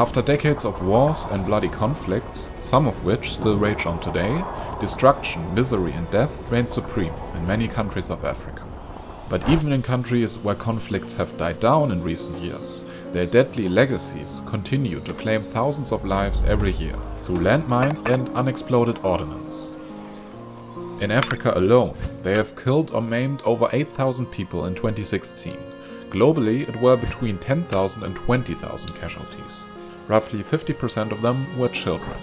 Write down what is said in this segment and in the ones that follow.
After decades of wars and bloody conflicts, some of which still rage on today, destruction, misery and death reign supreme in many countries of Africa. But even in countries where conflicts have died down in recent years, their deadly legacies continue to claim thousands of lives every year through landmines and unexploded ordnance. In Africa alone, they have killed or maimed over 8,000 people in 2016. Globally, it were between 10,000 and 20,000 casualties. Roughly 50% of them were children.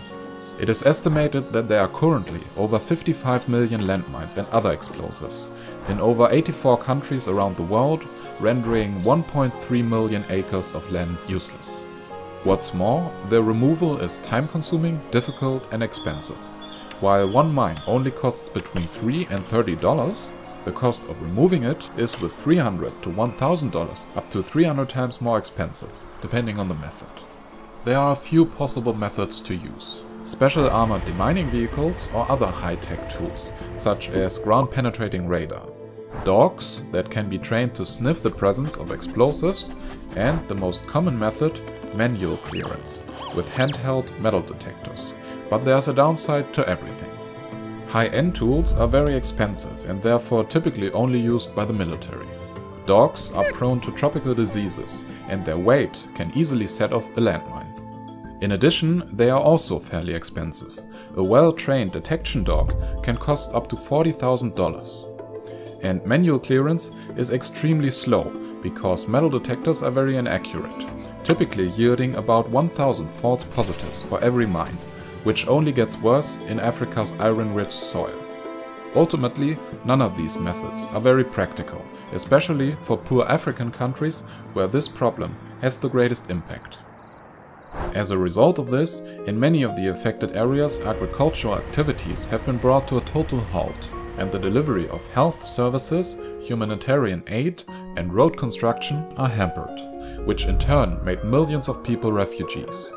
It is estimated that there are currently over 55 million landmines and other explosives in over 84 countries around the world, rendering 1.3 million acres of land useless. What's more, their removal is time consuming, difficult and expensive. While one mine only costs between 3 and 30 dollars, the cost of removing it is with 300 to 1000 dollars up to 300 times more expensive, depending on the method. There are a few possible methods to use. Special armored demining vehicles or other high-tech tools, such as ground-penetrating radar. Dogs that can be trained to sniff the presence of explosives, and the most common method, manual clearance, with handheld metal detectors, but there's a downside to everything. High-end tools are very expensive and therefore typically only used by the military. Dogs are prone to tropical diseases and their weight can easily set off a landmine. In addition, they are also fairly expensive. A well-trained detection dog can cost up to $40,000. And manual clearance is extremely slow because metal detectors are very inaccurate, typically yielding about 1000 false positives for every mine which only gets worse in Africa's iron-rich soil. Ultimately, none of these methods are very practical, especially for poor African countries where this problem has the greatest impact. As a result of this, in many of the affected areas agricultural activities have been brought to a total halt, and the delivery of health services, humanitarian aid and road construction are hampered, which in turn made millions of people refugees.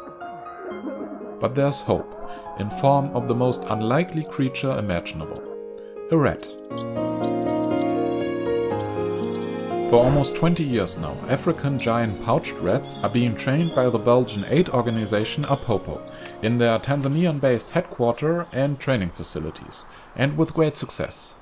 But there's hope in form of the most unlikely creature imaginable, a rat. For almost 20 years now, African giant pouched rats are being trained by the Belgian aid organization Apopo in their Tanzanian-based headquarters and training facilities, and with great success.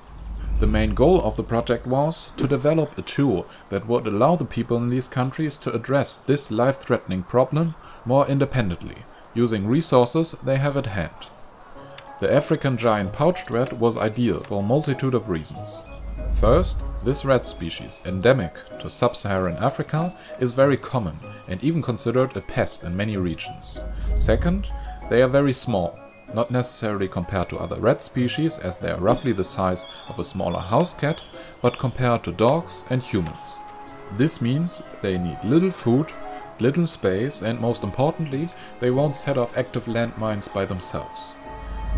The main goal of the project was to develop a tool that would allow the people in these countries to address this life-threatening problem more independently, using resources they have at hand. The African giant pouched rat was ideal for a multitude of reasons. First, this rat species, endemic to sub-Saharan Africa, is very common and even considered a pest in many regions. Second, they are very small, not necessarily compared to other rat species as they are roughly the size of a smaller house cat, but compared to dogs and humans. This means they need little food little space and most importantly, they won't set off active landmines by themselves.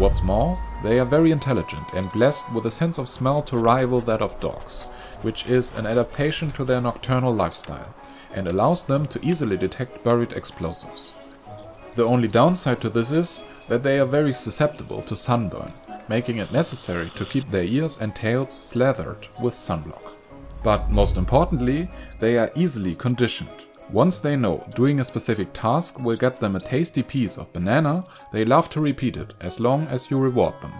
What's more, they are very intelligent and blessed with a sense of smell to rival that of dogs, which is an adaptation to their nocturnal lifestyle and allows them to easily detect buried explosives. The only downside to this is that they are very susceptible to sunburn, making it necessary to keep their ears and tails slathered with sunblock. But most importantly, they are easily conditioned, once they know doing a specific task will get them a tasty piece of banana, they love to repeat it as long as you reward them.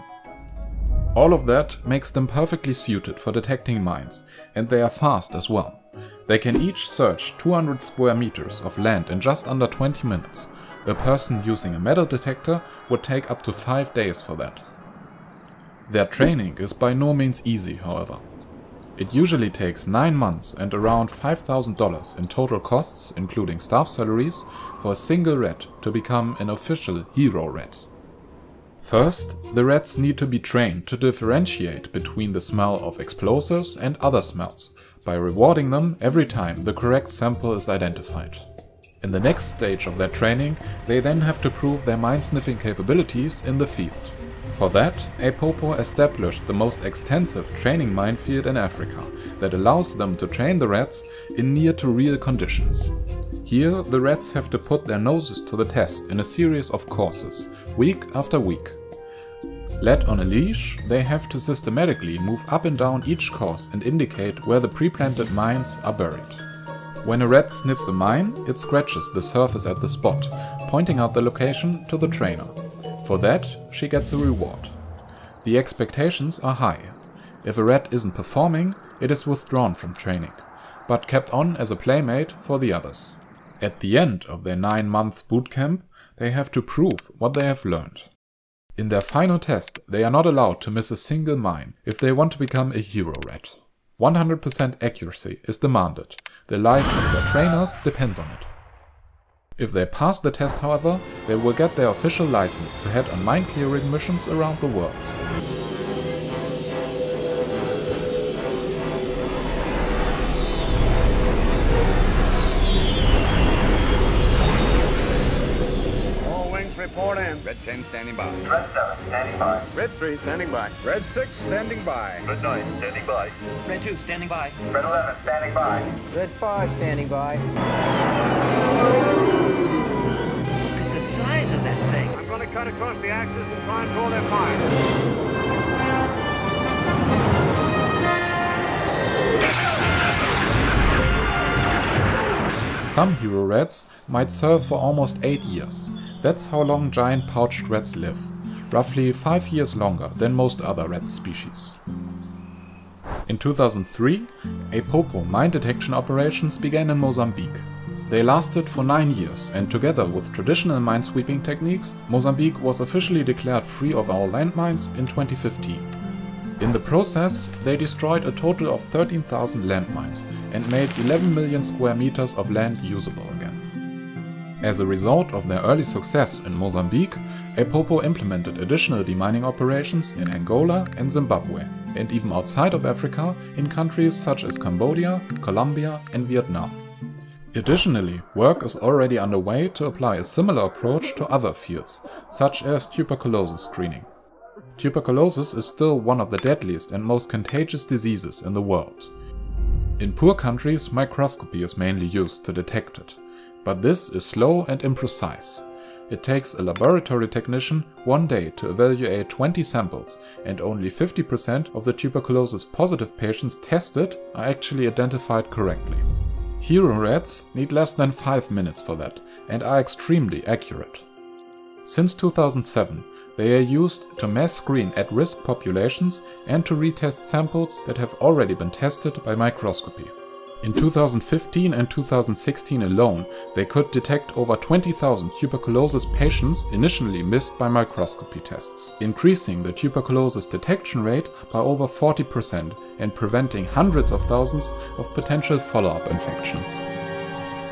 All of that makes them perfectly suited for detecting mines, and they are fast as well. They can each search 200 square meters of land in just under 20 minutes. A person using a metal detector would take up to 5 days for that. Their training is by no means easy, however. It usually takes 9 months and around $5,000 in total costs, including staff salaries, for a single rat to become an official hero rat. First, the rats need to be trained to differentiate between the smell of explosives and other smells, by rewarding them every time the correct sample is identified. In the next stage of their training, they then have to prove their mine-sniffing capabilities in the field. For that, Apopo established the most extensive training minefield in Africa that allows them to train the rats in near to real conditions. Here, the rats have to put their noses to the test in a series of courses, week after week. Led on a leash, they have to systematically move up and down each course and indicate where the pre-planted mines are buried. When a rat sniffs a mine, it scratches the surface at the spot, pointing out the location to the trainer. For that, she gets a reward. The expectations are high. If a rat isn't performing, it is withdrawn from training, but kept on as a playmate for the others. At the end of their 9 month bootcamp, they have to prove what they have learned. In their final test, they are not allowed to miss a single mine if they want to become a hero rat. 100% accuracy is demanded. The life of their trainers depends on it. If they pass the test, however, they will get their official license to head on mine clearing missions around the world. All wings report in. Red 10 standing by. Red 7, standing by. Red 3 standing by. Red 6 standing by. Red 9, standing by. Red 2 standing by. Red 11, standing by. Red 5 standing by. Across the axis and try and draw their fire. Some hero rats might serve for almost 8 years. That's how long giant pouched rats live, roughly 5 years longer than most other rat species. In 2003, Apopo mine detection operations began in Mozambique. They lasted for 9 years and together with traditional minesweeping techniques, Mozambique was officially declared free of all landmines in 2015. In the process, they destroyed a total of 13,000 landmines and made 11 million square meters of land usable again. As a result of their early success in Mozambique, Apopo implemented additional demining operations in Angola and Zimbabwe, and even outside of Africa in countries such as Cambodia, Colombia and Vietnam. Additionally, work is already underway to apply a similar approach to other fields, such as tuberculosis screening. Tuberculosis is still one of the deadliest and most contagious diseases in the world. In poor countries, microscopy is mainly used to detect it, but this is slow and imprecise. It takes a laboratory technician one day to evaluate 20 samples, and only 50% of the tuberculosis positive patients tested are actually identified correctly. Hero rats need less than 5 minutes for that and are extremely accurate. Since 2007, they are used to mass screen at-risk populations and to retest samples that have already been tested by microscopy. In 2015 and 2016 alone, they could detect over 20,000 tuberculosis patients initially missed by microscopy tests, increasing the tuberculosis detection rate by over 40% and preventing hundreds of thousands of potential follow-up infections.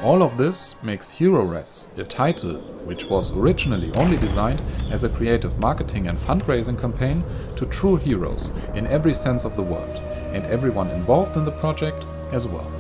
All of this makes Hero Rats, a title which was originally only designed as a creative marketing and fundraising campaign, to true heroes in every sense of the word, and everyone involved in the project as well.